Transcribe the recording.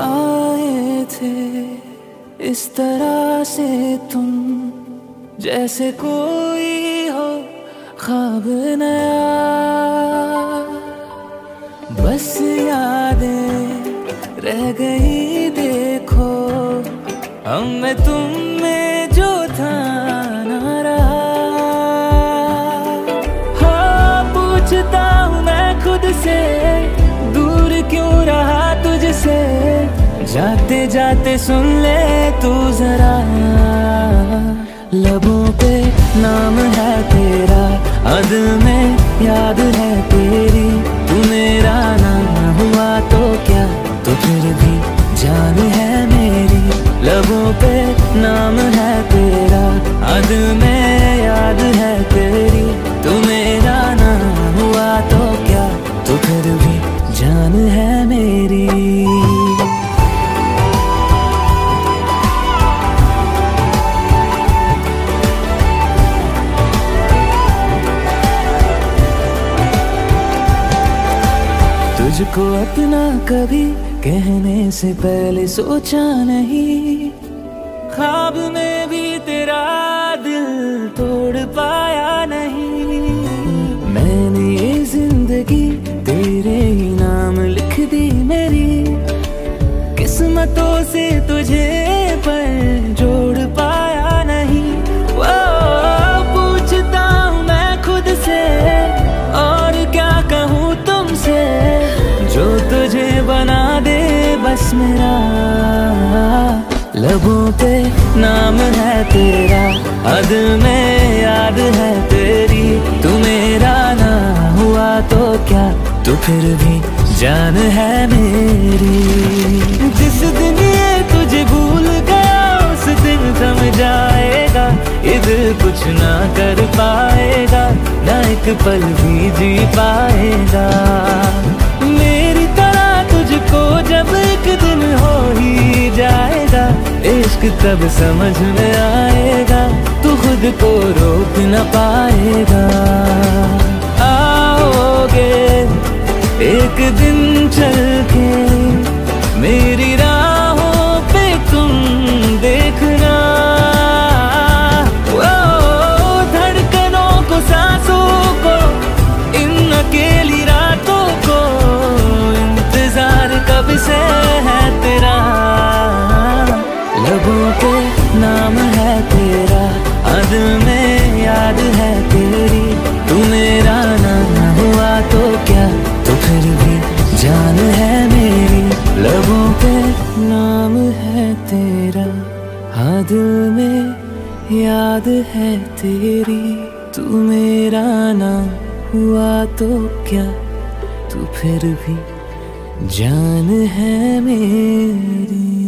आए थे इस तरह से तुम जैसे कोई हो खब बस यादें रह गई, देखो हम तुम में जो था। जाते जाते सुन ले तू जरा। लबों पे नाम है तेरा अद में याद है तेरी। तू मेरा नाम हुआ तो क्या? तो फिर भी जान है मेरी। लबों पे नाम है तेरा अद में तुझको अपना कभी कहने से पहले सोचा नहीं। ख्वाब में भी तेरा दिल तोड़ पाया नहीं। मैंने ये ज़िंदगी तेरे ही नाम लिख दी मेरी। किस्मतों से तुझे बस मेरा। लबों पे नाम है तेरा, हद में याद है तेरी। तू मेरा ना हुआ तो क्या तो फिर भी जान है मेरी। जिस दिन ये तुझे भूल गया, उस दिन थम जाएगा इधर कुछ ना कर पाएगा, ना एक पल भी जी पाएगा। इश्क तब समझ में आएगा? तू खुद को रोक न पाएगा। आओगे, एक दिन चल के मेरी राहों नाम है तेरा। हाँ दिल में याद है तेरी। तू मेरा नाम हुआ तो क्या? तू फिर भी जान है मेरी।